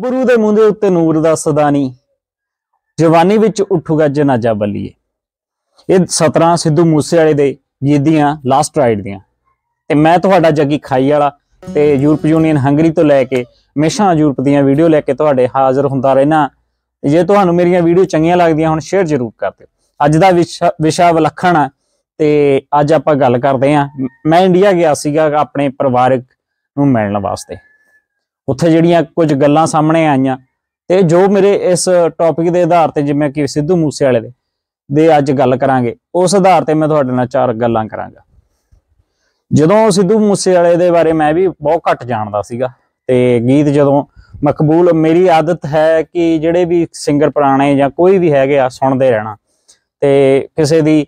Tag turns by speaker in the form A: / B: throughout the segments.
A: ਗੁਰੂ ਦੇ ਮੂੰਹ ਦੇ ਉੱਤੇ ਨੂਰ ਦਾ ਸਦਾਨੀ ਜਵਾਨੀ ਵਿੱਚ ਉੱਠੂਗਾ ਜਨਾਜਾ ਬੱਲੀਏ। ਇਹ 17 ਸਿੱਧੂ ਮੂਸੇ ਵਾਲੇ ਦੇ ਗੀਤ ਦੀਆਂ ਲਾਸਟ ਰਾਈਡ ਦੀਆਂ। ਤੇ ਮੈਂ ਤੁਹਾਡਾ ਜੱਗੀ ਖਾਈ ਵਾਲਾ ਤੇ ਯੂਰਪ ਯੂਨੀਅਨ ਹੰਗਰੀ ਤੋਂ ਲੈ ਕੇ ਹਮੇਸ਼ਾ ਯੂਰਪ ਦੀਆਂ ਵੀਡੀਓ ਲੈ ਕੇ ਤੁਹਾਡੇ ਹਾਜ਼ਰ ਹੁੰਦਾ ਰਹਿਣਾ। ਜੇ ਤੁਹਾਨੂੰ ਮੇਰੀਆਂ ਵੀਡੀਓ ਚੰਗੀਆਂ ਲੱਗਦੀਆਂ ਹੁਣ ਸ਼ੇਅਰ ਜ਼ਰੂਰ ਕਰ ਦਿਓ। ਅੱਜ ਦਾ ਵਿਸ਼ਾ- ਵਿਸ਼ਾ ਵਿਲੱਖਣ ਆ ਤੇ ਅੱਜ ਆਪਾਂ ਗੱਲ ਕਰਦੇ ਆਂ ਮੈਂ ਇੰਡੀਆ ਗਿਆ ਸੀਗਾ ਆਪਣੇ ਪਰਿਵਾਰਕ ਨੂੰ ਮਿਲਣ ਵਾਸਤੇ। ਉੱਥੇ ਜਿਹੜੀਆਂ ਕੁਝ ਗੱਲਾਂ ਸਾਹਮਣੇ ਆਈਆਂ ਤੇ ਜੋ ਮੇਰੇ ਇਸ ਟੌਪਿਕ ਦੇ ਆਧਾਰ ਤੇ ਜਿਵੇਂ ਕਿ ਸਿੱਧੂ ਮੂਸੇ ਵਾਲੇ ਦੇ ਦੇ ਅੱਜ ਗੱਲ ਕਰਾਂਗੇ, ਉਸ ਆਧਾਰ ਤੇ ਮੈਂ ਤੁਹਾਡੇ ਨਾਲ ਚਾਰ ਗੱਲਾਂ ਕਰਾਂਗਾ। ਜਦੋਂ ਸਿੱਧੂ ਮੂਸੇ ਵਾਲੇ ਦੇ ਬਾਰੇ ਮੈਂ ਵੀ ਬਹੁਤ ਘੱਟ ਜਾਣਦਾ ਸੀਗਾ ਤੇ ਗੀਤ ਜਦੋਂ ਮਕਬੂਲ, ਮੇਰੀ ਆਦਤ ਹੈ ਕਿ ਜਿਹੜੇ ਵੀ ਸਿੰਗਰ ਪੁਰਾਣੇ ਜਾਂ ਕੋਈ ਵੀ ਹੈਗੇ ਆ, ਸੁਣਦੇ ਰਹਿਣਾ ਤੇ ਕਿਸੇ ਦੀ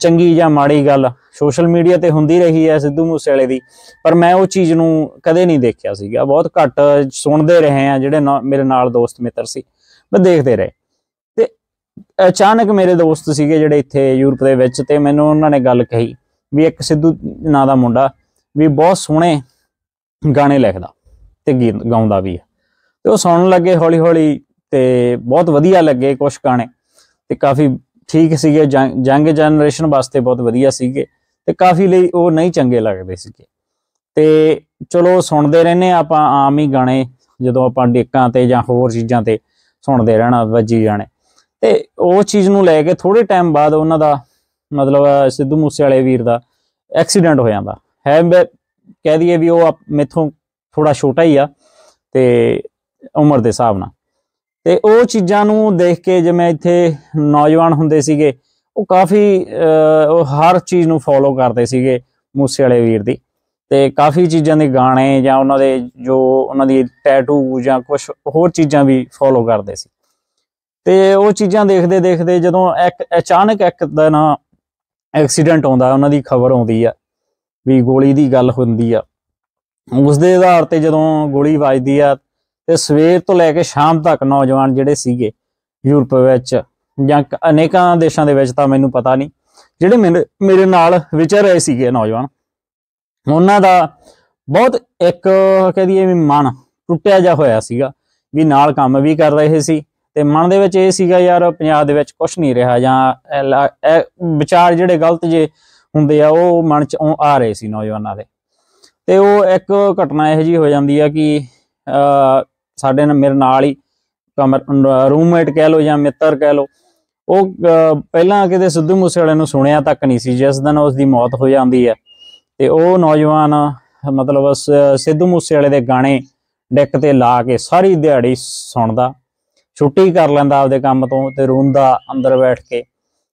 A: ਚੰਗੀ ਜਾਂ ਮਾੜੀ ਗੱਲ ਸੋਸ਼ਲ ਮੀਡੀਆ ਤੇ ਹੁੰਦੀ ਰਹੀ ਹੈ ਸਿੱਧੂ ਮੂਸੇਵਾਲੇ ਦੀ, ਪਰ ਮੈਂ ਉਹ ਚੀਜ਼ ਨੂੰ ਕਦੇ ਨਹੀਂ ਦੇਖਿਆ ਸੀਗਾ। ਬਹੁਤ ਘੱਟ ਸੁਣਦੇ ਰਹੇ ਆ ਜਿਹੜੇ ਮੇਰੇ ਨਾਲ ਦੋਸਤ ਮਿੱਤਰ ਸੀ, ਮੈਂ ਦੇਖਦੇ ਰਹੇ। ਤੇ ਅਚਾਨਕ ਮੇਰੇ ਦੋਸਤ ਸੀਗੇ ਜਿਹੜੇ ਇੱਥੇ ਯੂਰਪ ਦੇ ਵਿੱਚ ਤੇ ਮੈਨੂੰ ਉਹਨਾਂ ਨੇ ਗੱਲ ਕਹੀ ਵੀ ਇੱਕ ਸਿੱਧੂ ਨਾਂ ਦਾ ਮੁੰਡਾ ਵੀ ਬਹੁਤ ਸੋਹਣੇ ਗਾਣੇ ਲਿਖਦਾ ਤੇ ਗੀਤ ਗਾਉਂਦਾ ਵੀ ਹੈ। ਤੇ ਉਹ ਸੁਣਨ ਲੱਗੇ ਹੌਲੀ ਹੌਲੀ ਤੇ ਬਹੁਤ ਵਧੀਆ ਲੱਗੇ ਕੁਝ ਗਾਣੇ ਤੇ ਕਾਫੀ ਠੀਕ ਸੀਗੇ, ਜੰਗ ਜਨਰੇਸ਼ਨ ਵਾਸਤੇ ਬਹੁਤ ਵਧੀਆ ਸੀਗੇ ਤੇ ਕਾਫੀ ਲਈ ਉਹ ਨਹੀਂ ਚੰਗੇ ਲੱਗਦੇ ਸੀਗੇ। ਤੇ ਚਲੋ ਸੁਣਦੇ ਰਹਿੰਨੇ ਆ ਆਪਾਂ ਆਮ ਹੀ ਗਾਣੇ, ਜਦੋਂ ਆਪਾਂ ਡੇਕਾਂ ਤੇ ਜਾਂ ਹੋਰ ਚੀਜ਼ਾਂ ਤੇ ਸੁਣਦੇ ਰਹਿਣਾ, ਵੱਜੀ ਜਾਣੇ। ਤੇ ਉਹ ਚੀਜ਼ ਨੂੰ ਲੈ ਕੇ ਥੋੜੇ ਟਾਈਮ ਬਾਅਦ ਉਹਨਾਂ ਦਾ ਮਤਲਬ ਸਿੱਧੂ ਮੂਸੇ ਵਾਲੇ ਵੀਰ ਦਾ ਐਕਸੀਡੈਂਟ ਹੋ ਜਾਂਦਾ। ਹੈ ਮੈਂ ਕਹਿ ਦਈਏ ਵੀ ਉਹ ਆਪ- ਮੈਥੋਂ ਥੋੜਾ ਛੋਟਾ ਹੀ ਆ ਤੇ ਉਮਰ ਦੇ ਹਿਸਾਬ ਨਾਲ। ਤੇ ਉਹ ਚੀਜ਼ਾਂ ਨੂੰ ਦੇਖ ਕੇ ਜਿਵੇਂ ਇੱਥੇ ਨੌਜਵਾਨ ਹੁੰਦੇ ਸੀਗੇ, ਉਹ ਕਾਫੀ ਉਹ ਹਰ ਚੀਜ਼ ਨੂੰ ਫੋਲੋ ਕਰਦੇ ਸੀਗੇ ਮੂਸੇ ਵਾਲੇ ਵੀਰ ਦੀ। ਤੇ ਕਾਫੀ ਚੀਜ਼ਾਂ ਦੇ ਗਾਣੇ ਜਾਂ ਉਹਨਾਂ ਦੇ ਜੋ ਉਹਨਾਂ ਦੀ ਟੈਟੂ ਜਾਂ ਕੁਝ ਹੋਰ ਚੀਜ਼ਾਂ ਵੀ ਫੋਲੋ ਕਰਦੇ ਸੀ। ਤੇ ਉਹ ਚੀਜ਼ਾਂ ਦੇਖਦੇ ਦੇਖਦੇ ਜਦੋਂ ਇੱਕ ਅਚਾਨਕ ਇੱਕ ਦਿਨ ਐਕਸੀਡੈਂਟ ਆਉਂਦਾ, ਉਹਨਾਂ ਦੀ ਖਬਰ ਆਉਂਦੀ ਆ ਵੀ ਗੋਲੀ ਦੀ ਗੱਲ ਹੁੰਦੀ ਆ। ਉਸ ਦੇ ਆਧਾਰ ਤੇ ਜਦੋਂ ਗੋਲੀ ਵੱਜਦੀ ਆ ਤੇ ਸਵੇਰ ਤੋਂ ਲੈ ਕੇ ਸ਼ਾਮ ਤੱਕ ਨੌਜਵਾਨ ਜਿਹੜੇ ਸੀਗੇ ਯੂਰਪ ਵਿੱਚ ਜਾਂ ਅਨੇਕਾਂ ਦੇਸ਼ਾਂ ਦੇ ਵਿੱਚ ਤਾਂ ਮੈਨੂੰ ਪਤਾ ਨਹੀਂ, ਜਿਹੜੇ ਮੇਰੇ ਮੇਰੇ ਨਾਲ ਵਿਚਰ ਰਹੇ ਸੀਗੇ ਨੌਜਵਾਨ, ਉਹਨਾਂ ਦਾ ਬਹੁਤ ਇੱਕ ਕਹਿ ਦਈਏ ਵੀ ਮਨ ਟੁੱਟਿਆ ਜਾ ਹੋਇਆ ਸੀਗਾ ਵੀ ਨਾਲ ਕੰਮ ਵੀ ਕਰ ਰਹੇ ਸੀ ਤੇ ਮਨ ਦੇ ਵਿੱਚ ਇਹ ਸੀਗਾ ਯਾਰ ਪੰਜਾਬ ਦੇ ਵਿੱਚ ਕੁਝ ਨਹੀਂ ਰਿਹਾ ਜਾਂ ਵਿਚਾਰ ਜਿਹੜੇ ਗਲਤ ਜੇ ਹੁੰਦੇ ਆ, ਉਹ ਮਨ ਚ ਆਉ- ਆ ਰਹੇ ਸੀ ਨੌਜਵਾਨਾਂ ਦੇ। ਤੇ ਉਹ ਇੱਕ ਘਟਨਾ ਇਹੋ ਜੀ ਹੋ ਜਾਂਦੀ ਆ ਕਿ ਸਾਡੇ ਨਾਲ ਮੇਰੇ ਨਾਲ ਹੀ ਰੂਮਮੇਟ ਕਹਿ ਲਓ ਜਾਂ ਮਿੱਤਰ ਕਹਿ ਲਓ। ਉਹ ਪਹਿਲਾਂ ਕਿਤੇ ਸਿੱਧੂ ਮੂਸੇ ਵਾਲੇ ਨੂੰ ਸੁਣਿਆ ਤੱਕ ਨਹੀਂ ਸੀ। ਜਿਸ ਦਿਨ ਉਸ ਦੀ ਮੌਤ ਹੋ ਜਾਂਦੀ ਹੈ, ਤੇ ਉਹ ਨੌਜਵਾਨ, ਮਤਲਬ ਸਿੱਧੂ ਮੂਸੇ ਵਾਲੇ ਦੇ ਗਾਣੇ ਡੈਕ ਤੇ ਲਾ ਕੇ ਸਾਰੀ ਦਿਹਾੜੀ ਸੁਣਦਾ। ਛੁੱਟੀ ਕਰ ਲੈਂਦਾ ਆਪਦੇ ਕੰਮ ਤੋਂ ਤੇ ਰੋਂਦਾ ਅੰਦਰ ਬੈਠ ਕੇ।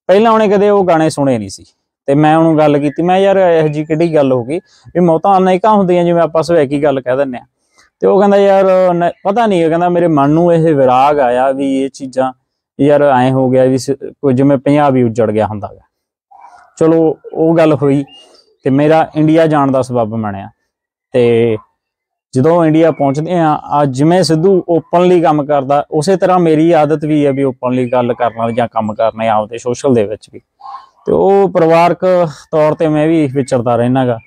A: ਪਹਿਲਾਂ ਉਹਨੇ ਕਦੇ ਉਹ ਗਾਣੇ ਸੁਣੇ ਨਹੀਂ ਸੀ। ਤੇ ਮੈਂ ਉਹਨੂੰ ਗੱਲ ਕੀਤੀ, ਮੈਂ ਯਾਰ ਇਹੋ ਜੀ ਕਿਹੜੀ ਗੱਲ ਹੋ ਗਈ? ਵੀ ਮੌਤਾਂ ਅਨੇਕਾਂ ਹੁੰਦੀਆਂ, ਜਿਵੇਂ ਆਪਾਂ ਸਵੇਕੀ ਗੱਲ ਕਹਿ ਦਿੰਨੇ ਆ ਤੇ ਉਹ ਕਹਿੰਦਾ ਯਾਰ ਪਤਾ ਨਹੀਂ ਕਹਿੰਦਾ ਮੇਰੇ ਮਨ ਨੂੰ ਇਹ ਵਿਰਾਗ ਆਇਆ ਵੀ ਇਹ ਚੀਜ਼ਾਂ ਯਾਰ ਐ ਹੋ ਗਿਆ ਵੀ ਕੋਈ ਜਿਵੇਂ ਪੰਜਾਬ ਹੀ ਉੱਜੜ ਗਿਆ ਹੁੰਦਾ ਗਾ। ਚਲੋ, ਉਹ ਗੱਲ ਹੋਈ ਤੇ ਮੇਰਾ ਇੰਡੀਆ ਜਾਣ ਦਾ ਸਬਬ ਬਣਿਆ। ਤੇ ਜਦੋਂ ਇੰਡੀਆ ਪਹੁੰਚਦੇ ਆ ਆ ਜਿਵੇਂ ਸਿੱਧੂ ਓਪਨਲੀ ਕੰਮ ਕਰਦਾ, ਉਸੇ ਤਰ੍ਹਾਂ ਮੇਰੀ ਆਦਤ ਵੀ ਹੈ ਵੀ ਓਪਨਲੀ ਗੱਲ ਕਰਨਾ ਜਾਂ ਕੰਮ ਕਰਨੇ ਆਪਦੇ ਸੋਸ਼ਲ ਦੇ ਵਿੱਚ ਵੀ। ਤੇ ਉਹ ਪਰਿਵਾਰਕ ਤੌਰ ਤੇ ਮੈਂ ਵੀ ਵਿਚਰਦਾ ਰਹਿਣਾਗਾ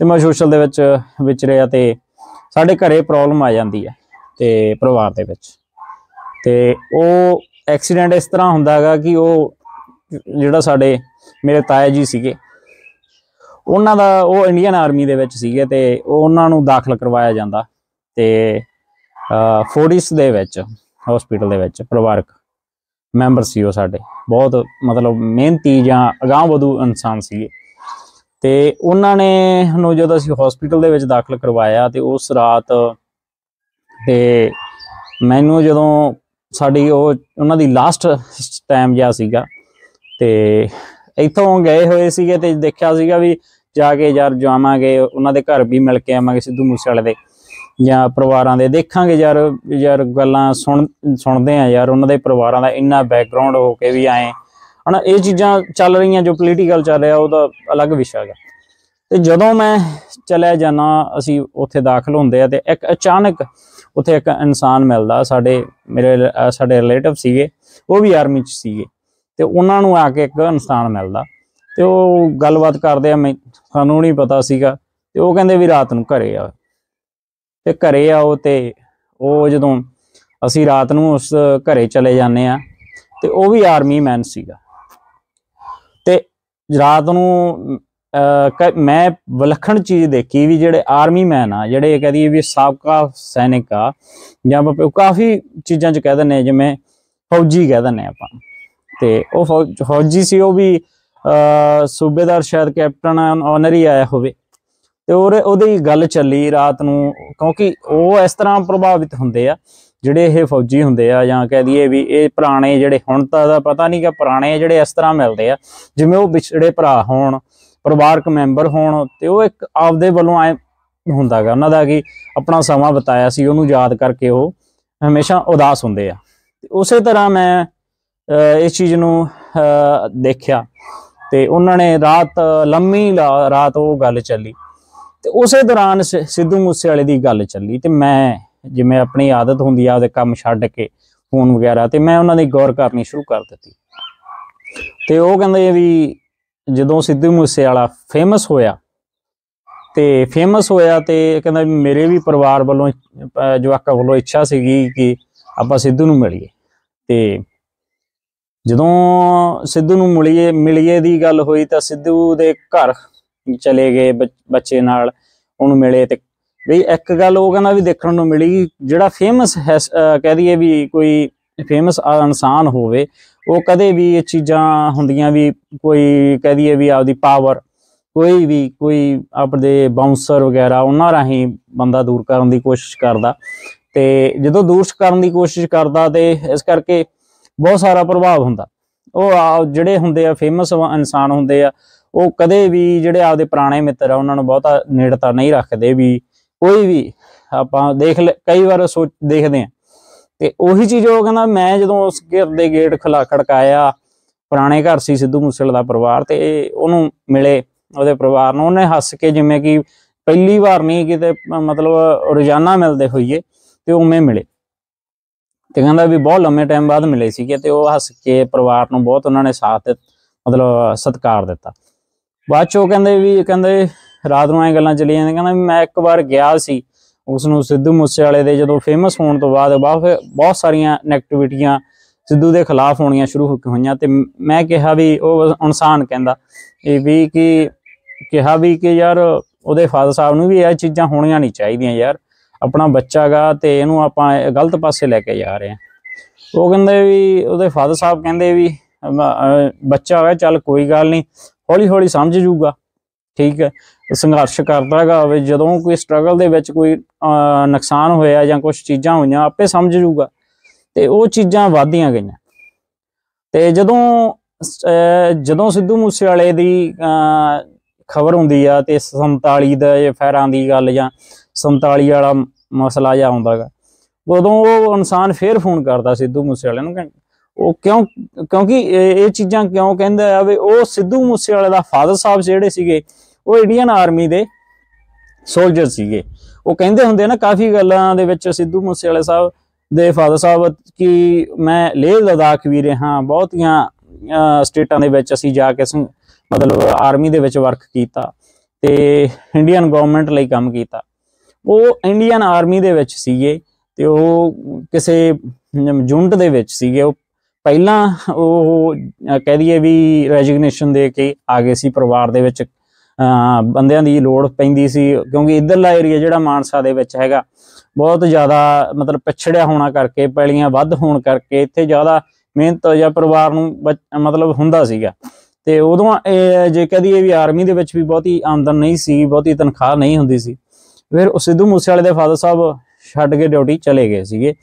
A: ਤੇ ਮੈਂ ਸੋਸ਼ਲ ਦੇ ਵਿੱਚ ਵਿਚਰਿਆ ਤੇ ਸਾਡੇ ਘਰੇ ਪ੍ਰੋਬਲਮ ਆ ਜਾਂਦੀ ਹੈ ਤੇ ਪਰਿਵਾਰ ਦੇ ਵਿੱਚ। ਤੇ ਉਹ ਐਕਸੀਡੈਂਟ ਇਸ ਤਰ੍ਹਾਂ ਹੁੰਦਾ ਹੈਗਾ ਕਿ ਉਹ ਜਿਹੜਾ ਸਾਡੇ ਮੇਰੇ ਤਾਇਆ ਜੀ ਸੀਗੇ, ਉਹਨਾਂ ਦਾ ਉਹ ਇੰਡੀਅਨ ਆਰਮੀ ਦੇ ਵਿੱਚ ਸੀਗੇ ਤੇ ਉਹਨਾਂ ਨੂੰ ਦਾਖਲ ਕਰਵਾਇਆ ਜਾਂਦਾ ਤੇ ਫੋਰਿਸ ਦੇ ਵਿੱਚ ਹਸਪੀਟਲ ਦੇ ਵਿੱਚ ਪਰਿਵਾਰਕ ਮੈਂਬਰ ਸੀ ਉਹ ਸਾਡੇ। ਬਹੁਤ ਮਤਲਬ ਮਿਹਨਤੀ ਜਾਂ ਅਗਾਂਹ ਵਧੂ ਇਨਸਾਨ ਸੀਗੇ। ਤੇ ਉਹਨਾਂ ਨੇ ਨੂੰ ਜਦੋਂ ਅਸੀਂ ਹਸਪੀਟਲ ਦੇ ਵਿੱਚ ਦਾਖਲ ਕਰਵਾਇਆ ਤੇ ਉਸ ਰਾਤ ਤੇ ਮੈਨੂੰ ਜਦੋਂ ਸਾਡੀ ਉਹ, ਉਹਨਾਂ ਦੀ ਲਾਸਟ ਟਾਈਮ ਜਿਹਾ ਸੀਗਾ ਤੇ ਇੱਥੋਂ ਗਏ ਹੋਏ ਸੀਗੇ ਤੇ ਦੇਖਿਆ ਸੀਗਾ ਵੀ ਜਾ ਕੇ ਯਾਰ ਜਾਵਾਂਗੇ, ਉਹਨਾਂ ਦੇ ਘਰ ਵੀ ਮਿਲ ਕੇ ਆਵਾਂਗੇ ਸਿੱਧੂ ਮੂਸੇਵਾਲੇ ਦੇ ਜਾਂ ਪਰਿਵਾਰਾਂ ਦੇ। ਦੇਖਾਂਗੇ ਯਾਰ ਯਾਰ ਗੱਲਾਂ ਸੁਣ, ਸੁਣਦੇ ਆ ਯਾਰ, ਉਹਨਾਂ ਦੇ ਪਰਿਵਾਰਾਂ ਦਾ ਇੰਨਾ ਬੈਕਗ੍ਰਾਉਂਡ ਹੋ ਕੇ ਵੀ ਆਏ। ਹਨਾ, ਇਹ ਚੀਜ਼ਾਂ ਚੱਲ ਰਹੀਆਂ, ਜੋ ਪੋਲੀਟੀਕਲ ਚੱਲ ਰਿਹਾ, ਉਹਦਾ ਅਲੱਗ ਵਿਸ਼ਾ ਹੈਗਾ। ਤੇ ਜਦੋਂ ਮੈਂ ਚਲਿਆ ਜਾਣਾ ਅਸੀਂ ਉੱਥੇ ਦਾਖਲ ਹੁੰਦੇ ਆ, ਤੇ ਇੱਕ ਅਚਾਨਕ ਉੱਥੇ ਇੱਕ ਇਨਸਾਨ ਮਿਲਦਾ, ਸਾਡੇ, ਮੇਰੇ ਸਾਡੇ ਰਿਲੇਟਿਵ ਸੀਗੇ, ਉਹ ਵੀ ਆਰਮੀ ਚ ਸੀਗੇ। ਤੇ ਉਹਨਾਂ ਨੂੰ ਆ ਕੇ ਇੱਕ ਇਨਸਾਨ ਮਿਲਦਾ, ਤੇ ਉਹ ਗੱਲਬਾਤ ਕਰਦੇ ਆ, ਮੈਂ, ਸਾਨੂੰ ਨਹੀਂ ਪਤਾ ਸੀਗਾ, ਤੇ ਉਹ ਕਹਿੰਦੇ ਵੀ ਰਾਤ ਨੂੰ ਘਰੇ ਆ ਤੇ ਘਰੇ ਆਓ ਤੇ ਉਹ ਜਦੋਂ ਅਸੀਂ ਰਾਤ ਨੂੰ ਉਸ ਘਰੇ ਚਲੇ ਜਾਂਦੇ ਆ, ਤੇ ਉਹ ਵੀ ਆਰਮੀ ਮੈਨ ਸੀਗਾ। ਰਾਤ ਨੂੰ ਮੈਂ ਵਿਲੱਖਣ ਚੀਜ਼ ਦੇਖੀ ਵੀ ਜਿਹੜੇ ਆਰਮੀ ਮੈਨ ਆ ਜਿਹੜੇ ਕਹਦੀ ਵੀ ਸਾਬਕਾ ਸੈਨਿਕ ਆ ਜਾਂ ਆਪਾਂ ਕਾਫੀ ਚੀਜ਼ਾਂ ਚ ਕਹਿ ਦਿੰਦੇ ਜਿਵੇਂ ਫੌਜੀ ਕਹਿ ਦਿੰਦੇ ਆ ਆਪਾਂ। ਤੇ ਉਹ ਫੌਜ- ਫੌਜੀ ਸੀ ਉਹ ਵੀ ਅਹ, ਸੂਬੇਦਾਰ ਸ਼ਾਇਦ ਕੈਪਟਨ ਆਨਰੀ ਆਇਆ ਹੋਵੇ। ਤੇ ਉਹਦੇ ਉਹਦੀ ਗੱਲ ਚੱਲੀ ਰਾਤ ਨੂੰ ਕਿਉਂਕਿ ਉਹ ਇਸ ਤਰ੍ਹਾਂ ਪ੍ਰਭਾਵਿਤ ਹੁੰਦੇ ਆ ਜਿਹੜੇ ਇਹ ਫੌਜੀ ਹੁੰਦੇ ਆ ਜਾਂ ਕਹਿ ਦਈਏ ਵੀ ਇਹ ਪੁਰਾਣੇ ਜਿਹੜੇ ਹੁਣ ਤਾਂ ਦਾ ਪਤਾ ਨਹੀਂ ਕਿ ਪੁਰਾਣੇ ਜਿਹੜੇ ਇਸ ਤਰ੍ਹਾਂ ਮਿਲਦੇ ਆ ਜਿਵੇਂ ਉਹ ਵਿਛੜੇ ਭਰਾ ਹੋਣ ਪਰਿਵਾਰਕ ਮੈਂਬਰ ਹੋਣ ਤੇ ਉਹ ਇੱਕ ਆਪਦੇ ਵੱਲੋਂ ਐ ਹੁੰਦਾਗਾ ਉਹਨਾਂ ਦਾ ਕਿ ਆਪਣਾ ਸਮਾਂ ਬਤਾਇਆ ਸੀ ਉਹਨੂੰ ਯਾਦ ਕਰਕੇ ਉਹ ਹਮੇਸ਼ਾ ਉਦਾਸ ਹੁੰਦੇ ਆ। ਤੇ ਉਸੇ ਤਰ੍ਹਾਂ ਮੈਂ ਅਹ, ਇਸ ਚੀਜ਼ ਨੂੰ ਅਹ, ਦੇਖਿਆ ਤੇ ਉਹਨਾਂ ਨੇ ਰਾਤ ਲੰਮੀ ਰਾਤ ਉਹ ਗੱਲ ਚੱਲੀ ਤੇ ਉਸੇ ਦੌਰਾਨ ਸ- ਸਿੱਧੂ ਮੂਸੇਵਾਲੇ ਦੀ ਗੱਲ ਚੱਲੀ ਤੇ ਮੈਂ ਜਿਵੇਂ ਆਪਣੀ ਆਦਤ ਹੁੰਦੀ ਆ ਉਹਦੇ ਕੰਮ ਛੱਡ ਕੇ, ਫੋਨ ਵਗੈਰਾ ਤੇ ਮੈਂ ਉਹਨਾਂ ਦੀ ਗੌਰ ਕਰਨੀ ਸ਼ੁਰੂ ਕਰ ਦਿੱਤੀ। ਤੇ ਉਹ ਕਹਿੰਦੇ ਵੀ ਜਦੋਂ ਸਿੱਧੂ ਮੂਸੇਵਾਲਾ ਫੇਮਸ ਹੋਇਆ, ਤੇ ਫੇਮਸ ਹੋਇਆ ਤੇ ਕਹਿੰਦਾ ਮੇਰੇ ਵੀ ਪਰਿਵਾਰ ਵੱਲੋਂ ਜਵਾਕਾਂ ਵੱਲੋਂ ਇੱਛਾ ਸੀਗੀ ਕਿ ਆਪਾਂ ਸਿੱਧੂ ਨੂੰ ਮਿਲੀਏ। ਤੇ ਜਦੋਂ ਸਿੱਧੂ ਨੂੰ ਮਿਲੀਏ ਮਿਲੀਏ ਦੀ ਗੱਲ ਹੋਈ ਤਾਂ ਸਿੱਧੂ ਦੇ ਘਰ ਚਲੇ ਗਏ, ਬੱਚ- ਬੱਚੇ ਨਾਲ ਉਹਨੂੰ ਮਿਲੇ ਤੇ ਬਈ ਇੱਕ ਗੱਲ ਉਹ ਕਹਿੰਦਾ ਵੀ ਦੇਖਣ ਨੂੰ ਮਿਲੀ ਜਿਹੜਾ ਫੇਮਸ ਹੈ ਕਹਿ ਦਈਏ ਵੀ ਕੋਈ ਫੇਮਸ ਇਨਸਾਨ ਹੋਵੇ, ਉਹ ਕਦੇ ਵੀ ਇਹ ਚੀਜ਼ਾਂ ਹੁੰਦੀਆਂ ਵੀ ਕੋਈ ਕਹਿ ਦਈਏ ਵੀ ਆਪਦੀ ਪਾਵਰ ਕੋਈ ਵੀ, ਕੋਈ ਆਪਣੇ ਬਾਉਂਸਰ ਵਗੈਰਾ, ਉਹਨਾਂ ਰਾਹੀਂ ਬੰਦਾ ਦੂਰ ਕਰਨ ਦੀ ਕੋਸ਼ਿਸ਼ ਕਰਦਾ। ਤੇ ਜਦੋਂ ਦੂਰ ਕਰਨ ਦੀ ਕੋਸ਼ਿਸ਼ ਕਰਦਾ ਤੇ ਇਸ ਕਰਕੇ ਬਹੁਤ ਸਾਰਾ ਪ੍ਰਭਾਵ ਹੁੰਦਾ। ਉਹ ਆ ਜਿਹੜੇ ਹੁੰਦੇ ਆ ਫੇਮਸ ਇਨਸਾਨ ਹੁੰਦੇ ਆ, ਉਹ ਕਦੇ ਵੀ ਜਿਹੜੇ ਆਪਦੇ ਪੁਰਾਣੇ ਮਿੱਤਰ ਆ, ਉਹਨਾਂ ਨੂੰ ਬਹੁਤਾ ਨੇੜਤਾ ਨਹੀਂ ਰੱਖਦੇ ਵੀ ਕੋਈ ਵੀ ਆਪਾਂ ਦੇਖ ਲੈ- ਕਈ ਵਾਰ ਸੋਚ ਦੇਖਦੇ ਆ ਤੇ ਉਹੀ ਚੀਜ਼ ਉਹ ਕਹਿੰਦਾ, ਮੈਂ ਜਦੋਂ ਉਸ ਘਰ ਦੇ ਗੇਟ ਖਲਾ ਖੜਕਾਇਆ, ਪੁਰਾਣੇ ਘਰ ਸੀ ਸਿੱਧੂ ਮੂਸੇਵਾਲੇ ਦਾ ਪਰਿਵਾਰ, ਤੇ ਉਹਨੂੰ ਮਿਲੇ ਉਹਦੇ ਪਰਿਵਾਰ ਨੂੰ। ਉਹਨੇ ਹੱਸ ਕੇ ਜਿਵੇਂ ਕਿ ਪਹਿਲੀ ਵਾਰ ਨਹੀਂ ਕਿਤੇ, ਮਤਲਬ ਰੋਜ਼ਾਨਾ ਮਿਲਦੇ ਹੋਈਏ, ਤੇ ਉਵੇਂ ਮਿਲੇ। ਤੇ ਕਹਿੰਦਾ ਵੀ ਬਹੁਤ ਲੰਮੇ ਟਾਈਮ ਬਾਅਦ ਮਿਲੇ ਸੀਗੇ, ਤੇ ਉਹ ਹੱਸ ਕੇ ਪਰਿਵਾਰ ਨੂੰ ਬਹੁਤ ਉਹਨਾਂ ਨੇ ਸਾਥ ਦਿੱਤਾ, ਮਤਲਬ ਸਤਿਕਾਰ ਦਿੱਤਾ। ਬਾਅਦ ਚ ਉਹ ਕਹਿੰਦੇ ਵੀ, ਕਹਿੰਦੇ ਰਾਤ ਨੂੰ ਐ ਗੱਲਾਂ ਚੱਲੀਆਂ ਜਾਂਦੀਆਂ, ਕਹਿੰਦਾ ਵੀ ਮੈਂ ਇੱਕ ਵਾਰ ਗਿਆ ਸੀ ਉਸ ਨੂੰ ਸਿੱਧੂ ਮੂਸੇਵਾਲੇ ਦੇ ਜਦੋਂ ਫੇਮਸ ਹੋਣ ਤੋਂ ਬਾਅਦ ਬਹੁਤ ਬਹੁਤ ਸਾਰੀਆਂ ਨੈਗੇਟਿਵਿਟੀਆਂ ਸਿੱਧੂ ਦੇ ਖਿਲਾਫ ਹੋਣੀਆਂ ਸ਼ੁਰੂ ਹੋ ਹੋਈਆਂ ਤੇ ਮੈਂ ਕਿਹਾ ਵੀ ਉਹ ਇਨਸਾਨ ਕਹਿੰਦਾ, ਇਹ ਵੀ ਕਿ ਕਿਹਾ ਵੀ ਕਿ ਯਾਰ ਉਹਦੇ ਫਾਦਰ ਸਾਹਿਬ ਨੂੰ ਵੀ ਇਹ ਚੀਜ਼ਾਂ ਹੋਣੀਆਂ ਨਹੀਂ ਚਾਹੀਦੀਆਂ ਯਾਰ, ਆਪਣਾ ਬੱਚਾ ਗਾ ਤੇ ਇਹਨੂੰ ਆਪਾਂ ਗਲਤ ਪਾਸੇ ਲੈ ਕੇ ਜਾ ਰਹੇ ਹਾਂ। ਉਹ ਕਹਿੰਦੇ ਵੀ ਉਹਦੇ ਫਾਦਰ ਸਾਹਿਬ ਕਹਿੰਦੇ ਵੀ ਬੱਚਾ ਹੋਇਆ ਚੱਲ ਕੋਈ ਗੱਲ ਨਹੀਂ ਹੌਲੀ ਹੌਲੀ ਸਮਝ ਜੂਗਾ ਠੀਕ ਹੈ, ਸੰਘਰਸ਼ ਕਰਦਾ ਹੈਗਾ ਵੀ ਜਦੋਂ ਕੋਈ ਸਟਰਗਲ ਦੇ ਵਿੱਚ ਕੋਈ ਨੁਕਸਾਨ ਹੋਇਆ ਜਾਂ ਕੁਝ ਚੀਜ਼ਾਂ ਹੋਈਆਂ, ਆਪੇ ਸਮਝ ਜੂਗਾ ਤੇ ਉਹ ਚੀਜ਼ਾਂ ਵਾਧੀਆਂ ਗਈਆਂ। ਤੇ ਜਦੋਂ ਜਦੋਂ ਸਿੱਧੂ ਮੂਸੇਵਾਲੇ ਦੀ ਖਬਰ ਹੁੰਦੀ ਆ ਤੇ 47 ਦੇ ਇਹ ਫੈਰਾਂ ਦੀ ਗੱਲ ਜਾਂ 47 ਵਾਲਾ ਮਸਲਾ ਜਿਹਾ ਆਉਂਦਾਗਾ ਉਦੋਂ ਉਹ ਇਨਸਾਨ ਫੇਰ ਫੋਨ ਕਰਦਾ ਸਿੱਧੂ ਮੂਸੇਵਾਲੇ ਨੂੰ ਕਹਿੰ- ਉਹ ਕਿਉਂ, ਕਿਉਂਕਿ ਇਹ ਚੀਜ਼ਾਂ ਕਿਉਂ ਕਹਿੰਦਾ ਆ ਵੀ ਉਹ ਸਿੱਧੂ ਮੂਸੇਵਾਲੇ ਦਾ ਫਾਦਰ ਸਾਹਿਬ ਜਿਹੜੇ ਸੀਗੇ ਉਹ ਇੰਡੀਅਨ ਆਰਮੀ ਦੇ ਸੋਲਜਰ ਸੀਗੇ। ਉਹ ਕਹਿੰਦੇ ਹੁੰਦੇ ਨਾ, ਕਾਫੀ ਗੱਲਾਂ ਦੇ ਵਿੱਚ ਸਿੱਧੂ ਮੂਸੇਵਾਲੇ ਸਾਹਿਬ ਦੇ ਫਾਦਰ ਸਾਹਿਬ ਕਿ ਮੈਂ ਲੇਹ ਲਦਾਖ ਵੀ ਰਿਹਾ ਬਹੁਤੀਆਂ ਸਟੇਟਾਂ ਦੇ ਵਿੱਚ ਅਸੀਂ ਜਾ ਕੇ ਮਤਲਬ ਆਰਮੀ ਦੇ ਵਿੱਚ ਵਰਕ ਕੀਤਾ ਤੇ ਇੰਡੀਅਨ ਗਵਰਨਮੈਂਟ ਲਈ ਕੰਮ ਕੀਤਾ। ਉਹ ਇੰਡੀਅਨ ਆਰਮੀ ਦੇ ਵਿੱਚ ਸੀਗੇ ਤੇ ਉਹ ਕਿਸੇ ਜੁੰਟ ਦੇ ਵਿੱਚ ਸੀਗੇ। ਉਹ ਪਹਿਲਾਂ ਉਹ ਕਹਿ ਦਈਏ ਵੀ ਰੈਜ਼ਿਗਨੇਸ਼ਨ ਦੇ ਕੇ ਆ ਗਏ ਸੀ, ਪਰਿਵਾਰ ਦੇ ਵਿੱਚ ਬੰਦਿਆਂ ਦੀ ਲੋੜ ਪੈਂਦੀ ਸੀ, ਕਿਉਂਕਿ ਇਧਰਲਾ ਏਰੀਆ ਜਿਹੜਾ ਮਾਨਸਾ ਦੇ ਵਿੱਚ ਹੈਗਾ, ਬਹੁਤ ਜ਼ਿਆਦਾ ਮਤਲਬ ਪਿਛੜਿਆ ਹੋਣਾ ਕਰਕੇ, ਪੈਲੀਆਂ ਵੱਧ ਹੋਣ ਕਰਕੇ ਇੱਥੇ ਜ਼ਿਆਦਾ ਮਿਹਨਤ ਜਾਂ ਪਰਿਵਾਰ ਨੂੰ ਬਚ- ਮਤਲਬ ਹੁੰਦਾ ਸੀਗਾ। ਤੇ ਉਦੋਂ ਇਹ ਜੇ ਕਹਦੀਏ ਵੀ ਆਰਮੀ ਦੇ ਵਿੱਚ ਵੀ ਬਹੁਤੀ ਆਮਦਨ ਨਹੀਂ ਸੀ, ਬਹੁਤੀ ਤਨਖਾਹ ਨਹੀਂ ਹੁੰਦੀ ਸੀ। ਫਿਰ ਸਿੱਧੂ ਮੂਸੇਵਾਲੇ ਦੇ ਫਾਦਰ ਸਾਹਿਬ ਛੱਡ ਕੇ ਡਿਊਟੀ ਚਲੇ ਗਏ ਸੀਗੇ।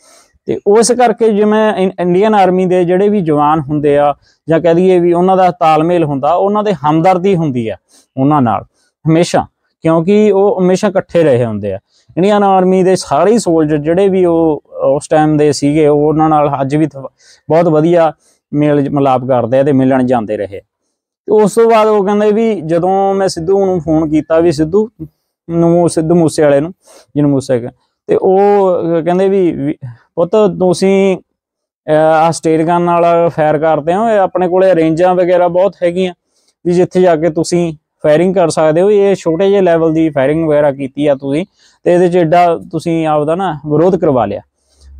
A: ਤੇ ਉਸ ਕਰਕੇ ਜਿਵੇਂ ਇੰਡੀਅਨ ਆਰਮੀ ਦੇ ਜਿਹੜੇ ਵੀ ਜਵਾਨ ਹੁੰਦੇ ਆ, ਜਾਂ ਕਹਿ ਦਈਏ ਵੀ ਉਹਨਾਂ ਦਾ ਤਾਲਮੇਲ ਹੁੰਦਾ, ਉਹਨਾਂ ਦੇ ਹਮਦਰਦੀ ਹੁੰਦੀ ਆ ਉਹਨਾਂ ਨਾਲ, ਹਮੇਸ਼ਾ, ਕਿਉਂਕਿ ਉਹ ਹਮੇਸ਼ਾ ਇਕੱਠੇ ਰਹੇ ਹੁੰਦੇ ਆ। ਇੰਡੀਅਨ ਆਰਮੀ ਦੇ ਸਾਰੇ ਸੋਲਜਰ ਜਿਹੜੇ ਵੀ ਉਹ, ਉਸ ਟਾਈਮ ਦੇ ਸੀਗੇ ਉਹਨਾਂ ਨਾਲ ਅੱਜ ਵੀ ਬਹੁਤ ਵਧੀਆ ਮੇਲ ਮਿਲਾਪ ਕਰਦੇ ਆ ਤੇ ਮਿਲਣ ਜਾਂਦੇ ਰਹੇ। ਤੇ ਉਸ ਤੋਂ ਬਾਅਦ ਉਹ ਕਹਿੰਦੇ ਵੀ ਜਦੋਂ ਮੈਂ ਸਿੱਧੂ ਨੂੰ ਫੋਨ ਕੀਤਾ ਵੀ ਸਿੱਧੂ ਨੂੰ, ਸਿੱਧੂ ਮੂਸੇ ਵਾਲੇ ਨੂੰ, ਜਿਹਨੂੰ ਮੂਸੇ ਕਹਿੰਦੇ ਤੇ ਉਹ ਕਹਿੰਦੇ ਵੀ ਪੁੱਤ ਤੁਸੀਂ ਆ ਸਟੇਟ ਗਨ ਨਾਲ ਫਾਇਰ ਕਰਦੇ ਹੋ ਆਪਣੇ ਕੋਲੇ ਰੇਂਜਾਂ ਵਗੈਰਾ ਬਹੁਤ ਹੈਗੀਆਂ, ਵੀ ਜਿੱਥੇ ਜਾ ਕੇ ਤੁਸੀਂ ਫਾਇਰਿੰਗ ਕਰ ਸਕਦੇ ਹੋ। ਇਹ ਛੋਟੇ ਜਿਹੇ ਲੈਵਲ ਦੀ ਫਾਇਰਿੰਗ ਵਗੈਰਾ ਕੀਤੀ ਆ ਤੁਸੀਂ, ਤੇ ਇਹਦੇ ਚ ਐਡਾ ਤੁਸੀਂ ਆਪਦਾ ਨਾ ਵਿਰੋਧ ਕਰਵਾ ਲਿਆ।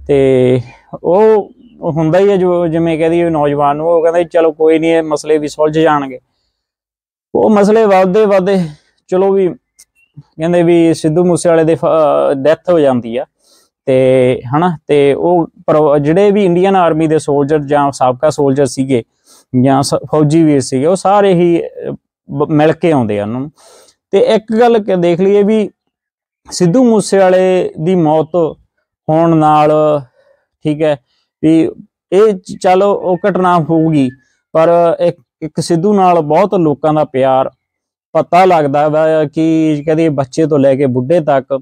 A: ਤੇ ਉਹ ਹੁੰਦਾ ਹੀ ਹੈ ਜੋ ਜਿਵੇਂ ਕਹਦੀ ਨੌਜਵਾਨ ਨੂੰ, ਉਹ ਕਹਿੰਦਾ ਚਲੋ ਕੋਈ ਨਹੀਂ ਇਹ ਮਸਲੇ ਵੀ ਸੁਲਝ ਜਾਣਗੇ। ਉਹ ਮਸਲੇ ਵੱਧਦੇ ਵੱਧਦੇ, ਚਲੋ ਵੀ ਕਹਿੰਦੇ ਵੀ ਸਿੱਧੂ ਮੂਸੇਵਾਲੇ ਦੇ ਡੈਥ ਹੋ ਜਾਂਦੀ ਆ। ਤੇ, ਹਨਾ, ਤੇ ਉਹ ਪਰ- ਜਿਹੜੇ ਵੀ ਇੰਡੀਅਨ ਆਰਮੀ ਦੇ ਸੋਲਜਰ ਜਾਂ ਸਾਬਕਾ ਸੋਲਜਰ ਸੀਗੇ ਜਾਂ ਸ- ਫੌਜੀ ਵੀਰ ਸੀਗੇ, ਉਹ ਸਾਰੇ ਹੀ ਮਿਲ ਕੇ ਆਉਂਦੇ ਆ ਉਹਨੂੰ ਤੇ ਇੱਕ ਗੱਲ ਦੇਖ ਲਈਏ ਵੀ ਸਿੱਧੂ ਮੂਸੇਵਾਲੇ ਦੀ ਮੌਤ ਹੋਣ ਨਾਲ, ਠੀਕ ਹੈ, ਵੀ ਇਹ ਚਲੋ ਉਹ ਘਟਨਾ ਹੋਊਗੀ, ਪਰ ਇੱਕ ਸਿੱਧੂ ਨਾਲ ਬਹੁਤ ਲੋਕਾਂ ਦਾ ਪਿਆਰ ਪਤਾ ਲੱਗਦਾ ਵਾ ਕਿ ਕਦੇ ਬੱਚੇ ਤੋਂ ਲੈ ਕੇ ਬੁੱਢੇ ਤੱਕ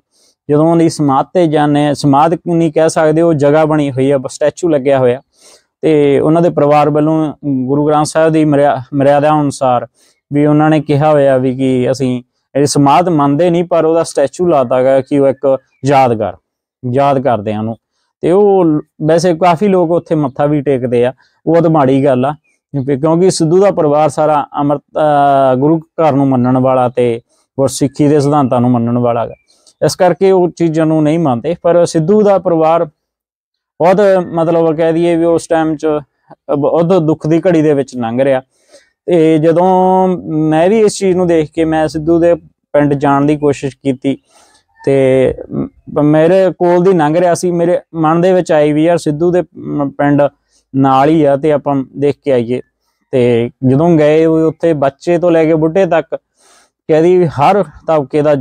A: ਜਦੋਂ ਉਹਦੀ ਸਮਾਧ ਤੇ ਜਾਂਦੇ ਆ, ਸਮਾਧ ਨਹੀਂ ਕਹਿ ਸਕਦੇ, ਉਹ ਜਗ੍ਹਾ ਬਣੀ ਹੋਈ ਆ ਸਟੈਚੂ ਲੱਗਿਆ ਹੋਇਆ। ਤੇ ਉਹਨਾਂ ਦੇ ਪਰਿਵਾਰ ਵੱਲੋਂ ਗੁਰੂ ਗ੍ਰੰਥ ਸਾਹਿਬ ਦੀ ਮਰਿਆ- ਮਰਿਆਦਾ ਅਨੁਸਾਰ ਵੀ ਉਹਨਾਂ ਨੇ ਕਿਹਾ ਹੋਇਆ ਵੀ ਕਿ ਅਸੀਂ ਇਹ ਸਮਾਧ ਮੰਨਦੇ ਨਹੀਂ, ਪਰ ਉਹਦਾ ਸਟੈਚੂ ਲਾਤਾ ਗਿਆ ਕਿ ਉਹ ਇੱਕ ਯਾਦਗਾਰ, ਯਾਦ ਕਰਦੇ ਆ ਉਹਨੂੰ। ਤੇ ਉਹ ਵੈਸੇ ਕਾਫੀ ਲੋਕ ਉੱਥੇ ਮੱਥਾ ਵੀ ਟੇਕਦੇ ਆ ਉਹ ਤਾਂ ਮਾੜੀ ਗੱਲ ਆ। ਕਿਉਂਕਿ ਸਿੱਧੂ ਦਾ ਪਰਿਵਾਰ ਸਾਰਾ ਅਮਰਤ ਗੁਰੂ ਘਰ ਨੂੰ ਮੰਨਣ ਵਾਲਾ ਤੇ ਗੁਰਸਿੱਖੀ ਦੇ ਸਿਧਾਂਤਾਂ ਨੂੰ ਮੰਨਣ ਵਾਲਾ ਹੈ ਇਸ ਕਰਕੇ ਉਹ ਚੀਜ਼ਾਂ ਨੂੰ ਨਹੀਂ ਮੰਨਦੇ, ਪਰ ਸਿੱਧੂ ਦਾ ਪਰਿਵਾਰ ਬਹੁਤ, ਮਤਲਬ ਕਹਿ ਦਈਏ ਵੀ ਉਸ ਟਾਈਮ 'ਚ ਬਹੁਤ ਦੁੱਖ ਦੀ ਘੜੀ ਦੇ ਵਿੱਚ ਲੰਘ ਰਿਹਾ। ਤੇ ਜਦੋਂ ਮੈਂ ਵੀ ਇਸ ਚੀਜ਼ ਨੂੰ ਦੇਖ ਕੇ ਮੈਂ ਸਿੱਧੂ ਦੇ ਪਿੰਡ ਜਾਣ ਦੀ ਕੋਸ਼ਿਸ਼ ਕੀਤੀ ਤੇ ਮੇਰੇ ਕੋਲ ਦੀ ਲੰਘ ਰਿਹਾ ਸੀ। ਮੇਰੇ ਮਨ ਦੇ ਵਿੱਚ ਆਈ ਵੀ ਯਾਰ ਸਿੱਧੂ ਦੇ ਪਿੰਡ ਨਾਲ ਹੀ ਆ ਤੇ ਆਪਾਂ ਦੇਖ ਕੇ ਆਈਏ। ਤੇ ਜਦੋਂ ਗਏ ਉੱਥੇ ਬੱਚੇ ਤੋਂ ਲੈ ਕੇ ਬੁੱਢੇ ਤੱਕ, ਕਹਿੰਦੀ ਵੀ ਹਰ ਤਬਕੇ ਦਾ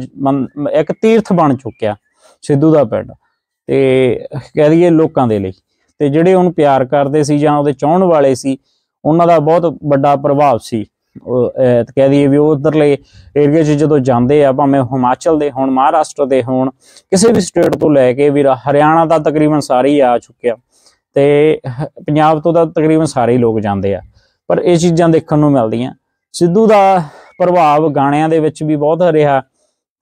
A: ਇੱਕ ਤੀਰਥ ਬਣ ਚੁੱਕਿਆ ਸਿੱਧੂ ਦਾ ਪਿੰਡ। ਤੇ ਕਹਿ ਦਈਏ ਲੋਕਾਂ ਦੇ ਲਈ। ਤੇ ਜਿਹੜੇ ਉਹਨੂੰ ਪਿਆਰ ਕਰਦੇ ਸੀ ਜਾਂ ਉਹਦੇ ਚਾਹਣ ਵਾਲੇ ਸੀ, ਉਹਨਾਂ ਦਾ ਬਹੁਤ ਵੱਡਾ ਪ੍ਰਭਾਵ ਸੀ। ਉਹ ਕਹਿ ਦਈਏ ਵੀ ਉਹ ਉਧਰਲੇ ਏਰੀਆ 'ਚ ਜਦੋਂ ਜਾਂਦੇ ਆ, ਭਾਵੇਂ ਹਿਮਾਚਲ ਦੇ ਹੋਣ, ਮਹਾਰਾਸ਼ਟਰ ਦੇ ਹੋਣ, ਕਿਸੇ ਵੀ ਸਟੇਟ ਤੋਂ ਲੈ ਕੇ ਵੀ ਹਰਿਆਣਾ ਦਾ ਤਕਰੀਬਨ ਸਾਰੇ ਹੀ ਆ ਚੁੱਕਿਆ। ਤੇ ਪੰਜਾਬ ਤੋਂ ਤਾਂ ਤਕਰੀਬਨ ਸਾਰੇ ਹੀ ਲੋਕ ਜਾਂਦੇ ਆ, ਪਰ ਇਹ ਚੀਜ਼ਾਂ ਦੇਖਣ ਨੂੰ ਮਿਲਦੀਆਂ। ਸਿੱਧੂ ਦਾ ਪ੍ਰਭਾਵ ਗਾਣਿਆਂ ਦੇ ਵਿੱਚ ਵੀ ਬਹੁਤ ਰਿਹਾ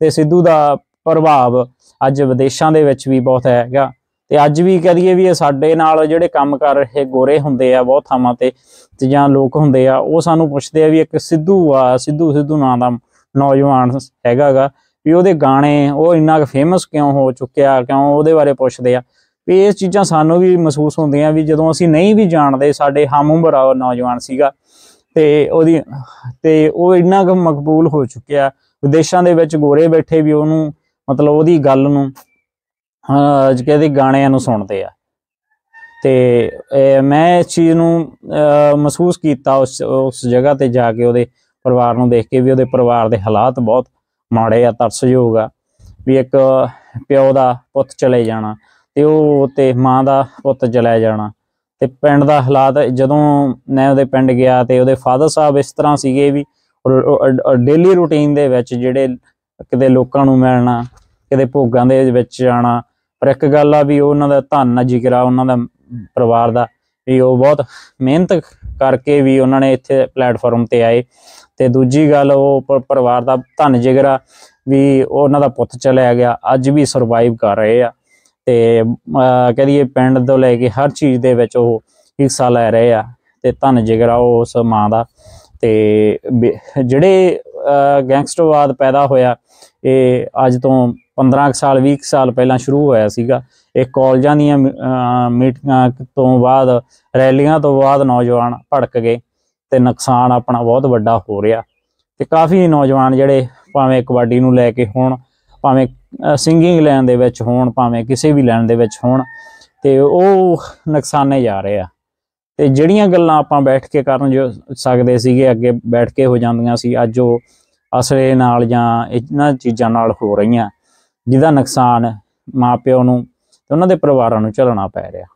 A: ਤੇ ਸਿੱਧੂ ਦਾ ਪ੍ਰਭਾਵ ਅੱਜ ਵਿਦੇਸ਼ਾਂ ਦੇ ਵਿੱਚ ਵੀ ਬਹੁਤ ਹੈਗਾ। ਤੇ ਅੱਜ ਵੀ ਕਹਦੀਏ ਵੀ ਇਹ ਸਾਡੇ ਨਾਲ ਜਿਹੜੇ ਕੰਮ ਕਰ ਰਹੇ ਗੋਰੇ ਹੁੰਦੇ ਆ, ਬਹੁਤ ਥਾਵਾਂ ਤੇ ਤੇ ਜਾਂ ਲੋਕ ਹੁੰਦੇ ਆ, ਉਹ ਸਾਨੂੰ ਪੁੱਛਦੇ ਆ ਵੀ ਇੱਕ ਸਿੱਧੂ ਆ, ਸਿੱਧੂ ਸਿੱਧੂ ਨਾਂ ਦਾ ਨੌਜਵਾਨ ਹੈਗਾਗਾ ਵੀ ਉਹਦੇ ਗਾਣੇ ਉਹ ਇੰਨਾ ਕੁ ਫੇਮਸ ਕਿਉਂ ਹੋ ਚੁੱਕਿਆ, ਕਿਉਂ ਉਹਦੇ ਬਾਰੇ ਪੁੱਛਦੇ ਆ। ਵੀ ਇਹ ਚੀਜ਼ਾਂ ਸਾਨੂੰ ਵੀ ਮਹਿਸੂਸ ਹੁੰਦੀਆਂ ਵੀ ਜਦੋਂ ਅਸੀਂ ਨਹੀਂ ਵੀ ਜਾਣਦੇ, ਸਾਡੇ ਹਮ ਉਮਰ ਨੌਜਵਾਨ ਸੀਗਾ ਤੇ ਉਹਦੀ, ਤੇ ਉਹ ਇੰਨਾ ਕੁ ਮਕਬੂਲ ਹੋ ਚੁੱਕਿਆ। ਵਿਦੇਸ਼ਾਂ ਦੇ ਵਿੱਚ ਗੋਰੇ ਬੈਠੇ ਵੀ ਉਹਨੂੰ, ਮਤਲਬ ਉਹਦੀ ਗੱਲ ਨੂੰ, ਅਹ ਜਿਹਦੇ ਗਾਣਿਆਂ ਨੂੰ ਸੁਣਦੇ ਆ। ਤੇ ਮੈਂ ਇਸ ਚੀਜ਼ ਨੂੰ, ਅਹ ਮਹਿਸੂਸ ਕੀਤਾ ਉਸ ਉਸ ਜਗ੍ਹਾ ਤੇ ਜਾ ਕੇ ਉਹਦੇ ਪਰਿਵਾਰ ਨੂੰ ਦੇਖ ਕੇ ਵੀ ਉਹਦੇ ਪਰਿਵਾਰ ਦੇ ਹਾਲਾਤ ਬਹੁਤ ਮਾੜੇ ਆ, ਤਰਸਯੋਗ ਆ, ਵੀ ਇੱਕ ਪਿਓ ਦਾ ਪੁੱਤ ਚਲੇ ਜਾਣਾ। ਤੇ ਉਹ ਤੇ ਮਾਂ ਦਾ ਪੁੱਤ ਚਲੇ ਜਾਣਾ। ਤੇ ਪਿੰਡ ਦਾ ਹਾਲਾਤ ਜਦੋਂ ਮੈਂ ਉਹਦੇ ਪਿੰਡ ਗਿਆ ਤੇ ਉਹਦੇ ਫਾਦਰ ਸਾਹਿਬ ਇਸ ਤਰ੍ਹਾਂ ਸੀਗੇ ਵੀ ਡੇਲੀ ਰੂਟੀਨ ਦੇ ਵਿੱਚ ਜਿਹੜੇ ਕਿਤੇ ਲੋਕਾਂ ਨੂੰ ਮਿਲਣਾ, ਕਿਤੇ ਭੋਗਾਂ ਦੇ ਵਿੱਚ ਜਾਣਾ। ਪਰ ਇੱਕ ਗੱਲ ਆ ਵੀ ਉਹਨਾਂ ਦਾ ਧੰਨ ਜਿਗਰਾ, ਉਹਨਾਂ ਦਾ ਪਰਿਵਾਰ ਦਾ ਵੀ ਉਹ ਬਹੁਤ ਮਿਹਨਤ ਕਰਕੇ ਵੀ ਉਹਨਾਂ ਨੇ ਇੱਥੇ ਪਲੇਟਫਾਰਮ ਤੇ ਆਏ। ਤੇ ਦੂਜੀ ਗੱਲ ਉਹ ਪਰਿਵਾਰ ਦਾ ਧੰਨ ਜਿਗਰਾ ਵੀ ਉਹਨਾਂ ਦਾ ਪੁੱਤ ਚਲਿਆ ਗਿਆ, ਅੱਜ ਵੀ ਸਰਵਾਈਵ ਕਰ ਰਹੇ ਆ। ਤੇ, ਅਹ ਕਹਦੀਏ ਪਿੰਡ ਤੋਂ ਲੈ ਕੇ ਹਰ ਚੀਜ਼ ਦੇ ਵਿੱਚ ਉਹ ਹਿੱਸਾ ਲੈ ਰਹੇ ਆ ਤੇ ਧੰਨ ਜਿਗਰਾ ਉਸ ਮਾਂ ਦਾ। ਤੇ ਬੇ- ਜਿਹੜੇ ਗੈਂਗਸਟਰਵਾਦ ਪੈਦਾ ਹੋਇਆ, ਇਹ ਅੱਜ ਤੋਂ 15 ਕੁ ਸਾਲ 20 ਕੁ ਸਾਲ ਪਹਿਲਾਂ ਸ਼ੁਰੂ ਹੋਇਆ ਸੀਗਾ। ਇਹ ਕਾਲਜਾਂ ਦੀਆਂ ਮੀਟਿੰਗਾਂ ਤੋਂ ਬਾਅਦ, ਰੈਲੀਆਂ ਤੋਂ ਬਾਅਦ ਨੌਜਵਾਨ ਭੜਕ ਗਏ ਤੇ ਨੁਕਸਾਨ ਆਪਣਾ ਬਹੁਤ ਵੱਡਾ ਹੋ ਰਿਹਾ। ਤੇ ਕਾਫੀ ਨੌਜਵਾਨ ਜਿਹੜੇ ਭਾਵੇਂ ਕਬੱਡੀ ਨੂੰ ਲੈ ਕੇ ਹੋਣ ਭਾਵੇਂ ਸਿੰਗਿੰਗ ਲਾਈਨ ਦੇ ਵਿੱਚ ਹੋਣ, ਭਾਵੇਂ ਕਿਸੇ ਵੀ ਲਾਈਨ ਦੇ ਵਿੱਚ ਹੋਣ, ਤੇ ਉਹ ਨੁਕਸਾਨੇ ਜਾ ਰਹੇ ਆ। ਤੇ ਜਿਹੜੀਆਂ ਗੱਲਾਂ ਆਪਾਂ ਬੈਠ ਕੇ ਕਰਨ ਜੋ, ਸਕਦੇ ਸੀਗੇ, ਅੱਗੇ ਬੈਠ ਕੇ ਹੋ ਜਾਂਦੀਆਂ ਸੀ, ਅੱਜ ਉਹ ਅਸਲੇ ਨਾਲ ਜਾਂ ਇਹਨਾਂ ਚੀਜ਼ਾਂ ਨਾਲ ਹੋ ਰਹੀਆਂ, ਜਿਹਦਾ ਨੁਕਸਾਨ ਮਾਪਿਓ ਨੂੰ ਤੇ ਉਹਨਾਂ ਦੇ ਪਰਿਵਾਰਾਂ ਨੂੰ ਝੱਲਣਾ ਪੈ ਰਿਹਾ।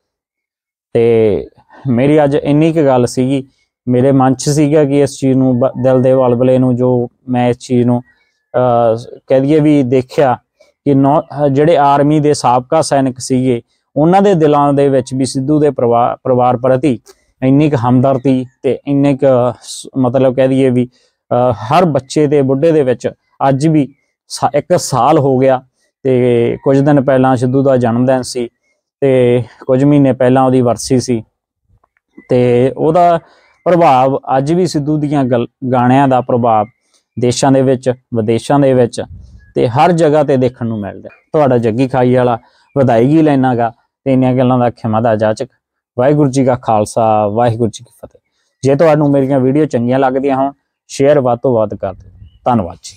A: ਤੇ ਮੇਰੀ ਅੱਜ ਇੰਨੀ ਕੁ ਗੱਲ ਸੀਗੀ, ਮੇਰੇ ਮਨ 'ਚ ਸੀਗਾ ਕਿ ਇਸ ਚੀਜ਼ ਨੂੰ ਬ- ਦਿਲ ਦੇ ਵਲਵਲੇ ਨੂੰ ਜੋ ਮੈਂ ਇਸ ਚੀਜ਼ ਨੂੰ ਕਹਿ ਦਈਏ ਵੀ ਦੇਖਿਆ ਕਿ ਨੌ- ਜਿਹੜੇ ਆਰਮੀ ਦੇ ਸਾਬਕਾ ਸੈਨਿਕ ਸੀਗੇ, ਉਹਨਾਂ ਦੇ ਦਿਲਾਂ ਦੇ ਵਿੱਚ ਵੀ ਸਿੱਧੂ ਦੇ ਪਰਿਵਾਰ ਪਰਿਵਾਰ ਪ੍ਰਤੀ ਇੰਨੀ ਕੁ ਹਮਦਰਦੀ ਤੇ ਇੰਨੇ ਕੁ ਮਤਲਬ ਕਹਿ ਦਈਏ ਵੀ ਹਰ ਬੱਚੇ ਦੇ ਬੁੱਢੇ ਦੇ ਵਿੱਚ ਅੱਜ ਵੀ ਸਾ- ਇੱਕ ਸਾਲ ਹੋ ਗਿਆ ਤੇ ਕੁਝ ਦਿਨ ਪਹਿਲਾਂ ਸਿੱਧੂ ਦਾ ਜਨਮ ਦਿਨ ਸੀ ਤੇ ਕੁਝ ਮਹੀਨੇ ਪਹਿਲਾਂ ਉਹਦੀ ਵਰਸੀ ਸੀ ਤੇ ਉਹਦਾ ਪ੍ਰਭਾਵ ਅੱਜ ਵੀ ਸਿੱਧੂ ਦੀਆਂ ਗੱਲ- ਗਾਣਿਆਂ ਦਾ ਪ੍ਰਭਾਵ ਦੇਸ਼ਾਂ ਦੇ ਵਿੱਚ, ਵਿਦੇਸ਼ਾਂ ਦੇ ਵਿੱਚ ਤੇ ਹਰ ਜਗ੍ਹਾ ਤੇ ਦੇਖਣ ਨੂੰ ਮਿਲਦਾ ਤੁਹਾਡਾ ਜੱਗੀ ਖਾਈ ਵਾਲਾ ਵਧਾਈ ਲੈਣਾਗਾ ਤੇ ਇੰਨੀਆਂ ਗੱਲਾਂ ਦਾ ਖਿਮਾ ਦਾ ਜਾਚਕ। ਵਾਹਿਗੁਰੂ ਜੀ ਕਾ ਖਾਲਸਾ, ਵਾਹਿਗੁਰੂ ਜੀ ਕੀ ਫਤਿਹ। ਜੇ ਤੁਹਾਨੂੰ ਮੇਰੀਆਂ ਵੀਡੀਓ ਚੰਗੀਆਂ ਲੱਗਦੀਆਂ ਹੋਣ, ਸ਼ੇਅਰ ਵੱਧ ਤੋਂ ਵੱਧ ਕਰ ਦਿਓ। ਧੰਨਵਾਦ ਜੀ।